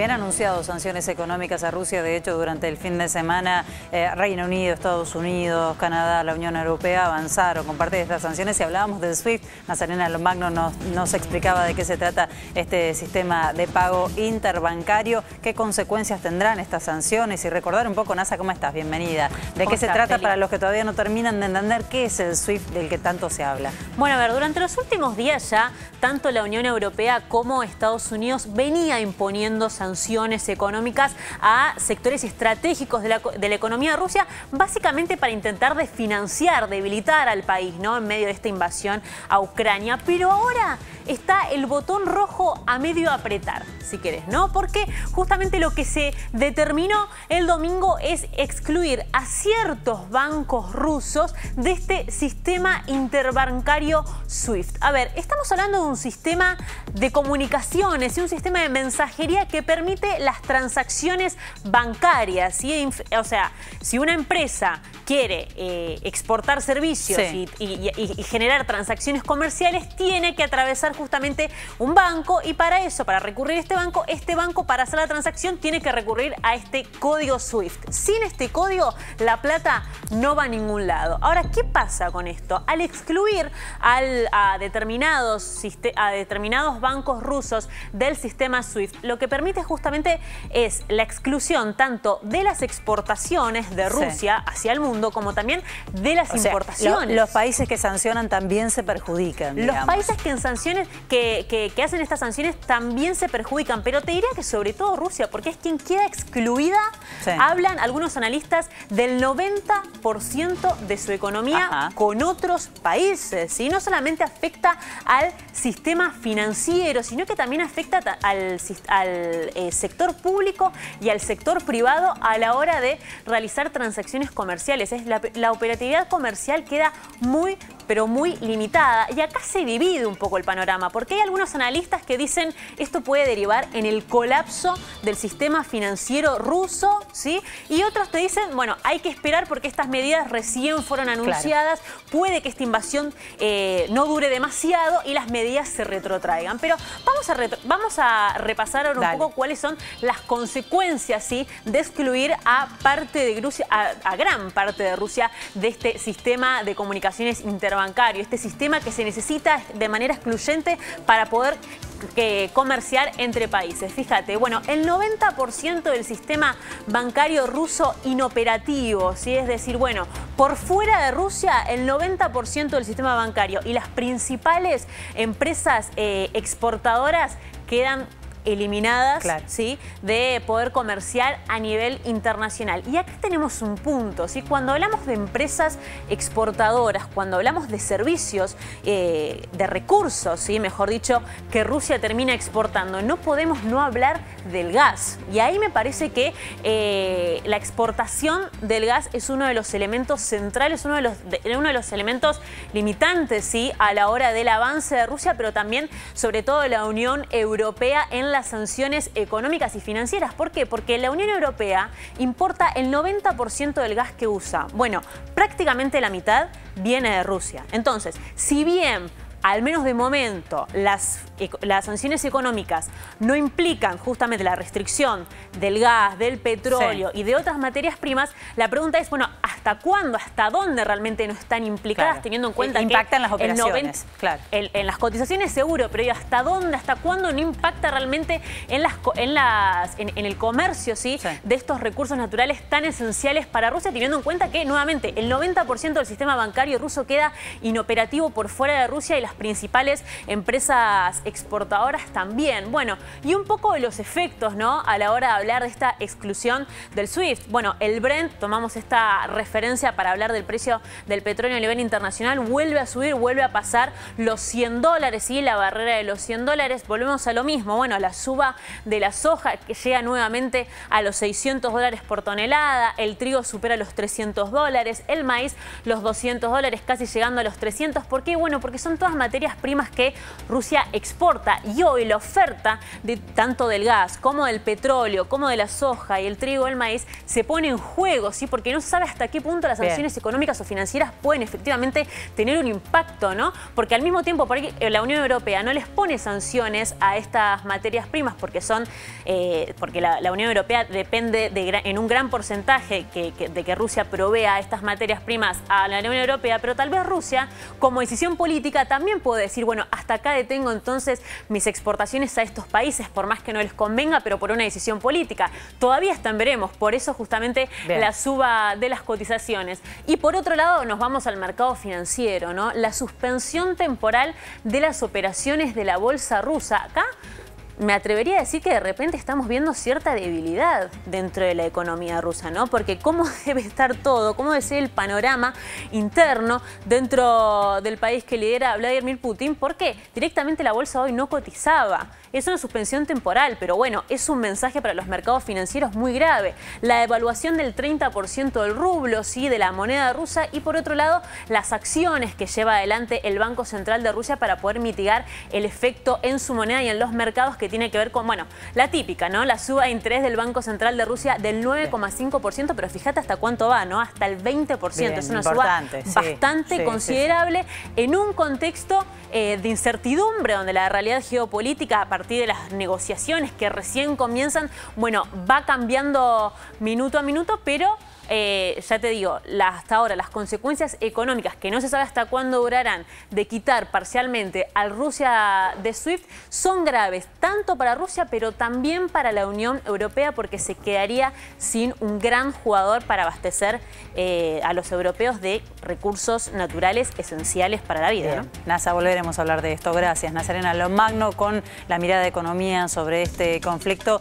habían anunciado sanciones económicas a Rusia, de hecho durante el fin de semana eh, Reino Unido, Estados Unidos, Canadá, la Unión Europea avanzaron con parte de estas sanciones y hablábamos del SWIFT. Nazarena Lombagno nos, nos explicaba de qué se trata este sistema de pago interbancario, qué consecuencias tendrán estas sanciones y recordar un poco, Nasa, ¿cómo estás? Bienvenida. ¿De qué se trata para los que todavía no terminan de entender qué es el SWIFT del que tanto se habla? Bueno, a ver, durante los últimos días ya, tanto la Unión Europea como Estados Unidos venía imponiendo sanciones económicas a sectores estratégicos de la, de la economía de Rusia, básicamente para intentar desfinanciar, debilitar al país, ¿no? En medio de esta invasión a Ucrania. Pero ahora está el botón rojo a medio apretar, si querés, ¿no? Porque justamente lo que se determinó el domingo es excluir a ciertos bancos rusos de este sistema interbancario SWIFT. A ver, estamos hablando de un sistema de comunicaciones y un sistema de mensajería que permite las transacciones bancarias. ¿sí? O sea, si una empresa quiere eh, exportar servicios y, generar transacciones comerciales, tiene que atravesar justamente un banco y para eso, para recurrir a este banco, este banco para hacer la transacción tiene que recurrir a este código SWIFT. Sin este código, la plata no va a ningún lado. Ahora, ¿qué pasa con esto? Al excluir a, determinados, a determinados bancos rusos del sistema SWIFT, lo que permite justamente es la exclusión tanto de las exportaciones de Rusia hacia el mundo, como también de las importaciones. los países que sancionan también se perjudican. Los países que, en que, hacen estas sanciones también se perjudican, pero te diría que sobre todo Rusia, porque es quien queda excluida. Hablan algunos analistas del 90% de su economía con otros países. Y no solamente afecta al sistema financiero, sino que también afecta al, eh, sector público y al sector privado a la hora de realizar transacciones comerciales la, operatividad comercial queda muy, pero muy limitada. Y acá se divide un poco el panorama, porque hay algunos analistas que dicen esto puede derivar en el colapso del sistema financiero ruso, ¿sí? Y otros te dicen, bueno, hay que esperar porque estas medidas recién fueron anunciadas, puede que esta invasión eh, no dure demasiado y las medidas se retrotraigan. Pero vamos a, vamos a repasar ahora un poco cuáles son las consecuencias, ¿sí? De excluir a parte de Rusia, a gran parte de Rusia de este sistema de comunicaciones interbancario, este sistema que se necesita de manera excluyente para poder eh, comerciar entre países. Fíjate, bueno, el 90% del sistema bancario ruso inoperativo, ¿sí? es decir, bueno, por fuera de Rusia el 90% del sistema bancario y las principales empresas eh, exportadoras quedan eliminadas ¿sí? de poder comercial a nivel internacional. Y acá tenemos un punto, ¿sí? cuando hablamos de empresas exportadoras, cuando hablamos de servicios, eh, de recursos, ¿sí? mejor dicho, que Rusia termina exportando, no podemos no hablar del gas. Y ahí me parece que eh, la exportación del gas es uno de los elementos centrales, uno de los, uno de los elementos limitantes ¿sí? a la hora del avance de Rusia, pero también sobre todo de la Unión Europea en las sanciones económicas y financieras. ¿Por qué? Porque la Unión Europea importa el 90% del gas que usa. Bueno, prácticamente la mitad viene de Rusia. Entonces, si bien al menos de momento, las, las, sanciones económicas no implican justamente la restricción del gas, del petróleo y de otras materias primas, la pregunta es, bueno, ¿hasta cuándo, hasta dónde realmente no están implicadas, teniendo en cuenta Impactan las operaciones, claro. en las cotizaciones seguro, pero ¿hasta dónde, hasta cuándo no impacta realmente en, las, en, las, en, el comercio ¿sí? de estos recursos naturales tan esenciales para Rusia, teniendo en cuenta que, nuevamente, el 90% del sistema bancario ruso queda inoperativo por fuera de Rusia y las principales empresas exportadoras también. Bueno, y un poco de los efectos, ¿no? A la hora de hablar de esta exclusión del SWIFT. Bueno, el Brent, tomamos esta referencia para hablar del precio del petróleo a nivel internacional, vuelve a subir, vuelve a pasar los 100 dólares, ¿sí? La barrera de los 100 dólares. Volvemos a lo mismo, bueno, la suba de la soja que llega nuevamente a los 600 dólares por tonelada, el trigo supera los 300 dólares, el maíz los 200 dólares, casi llegando a los 300. ¿Por qué? Bueno, porque son todas materias primas que Rusia exporta exporta y hoy la oferta de tanto del gas como del petróleo, como de la soja y el trigo, el maíz, se pone en juego, ¿sí? Porque no se sabe hasta qué punto las sanciones económicas o financieras pueden efectivamente tener un impacto, ¿no? Porque al mismo tiempo, por ahí, eh, la Unión Europea no les pone sanciones a estas materias primas porque son, eh, porque la, Unión Europea depende de, en un gran porcentaje de que Rusia provea estas materias primas a la Unión Europea, pero tal vez Rusia, como decisión política, también puede decir, bueno, hasta acá detengo entonces mis exportaciones a estos países, por más que no les convenga, pero por una decisión política. Todavía están veremos, por eso justamente la suba de las cotizaciones. Y por otro lado, nos vamos al mercado financiero, ¿no? La suspensión temporal de las operaciones de la bolsa rusa. Acá me atrevería a decir que de repente estamos viendo cierta debilidad dentro de la economía rusa, ¿no? Porque cómo debe estar todo, cómo debe ser el panorama interno dentro del país que lidera Vladimir Putin, porque directamente la bolsa hoy no cotizaba. Es una suspensión temporal, pero bueno, es un mensaje para los mercados financieros muy grave. La evaluación del 30% del rublo, sí, de la moneda rusa y por otro lado, las acciones que lleva adelante el Banco Central de Rusia para poder mitigar el efecto en su moneda y en los mercados que tiene que ver con, bueno, la típica, ¿no? La suba de interés del Banco Central de Rusia del 9,5%, pero fíjate hasta cuánto va, ¿no? Hasta el 20%. es una suba bastante considerable en un contexto eh, de incertidumbre donde la realidad geopolítica a partir de las negociaciones que recién comienzan, bueno, va cambiando minuto a minuto, pero eh, ya te digo, hasta ahora las consecuencias económicas que no se sabe hasta cuándo durarán de quitar parcialmente al Rusia de SWIFT son graves, tanto para Rusia pero también para la Unión Europea porque se quedaría sin un gran jugador para abastecer eh, a los europeos de recursos naturales esenciales para la vida. NASA, volveremos a hablar de esto. Gracias, Nazarena Lomagno, con la mirada de economía sobre este conflicto.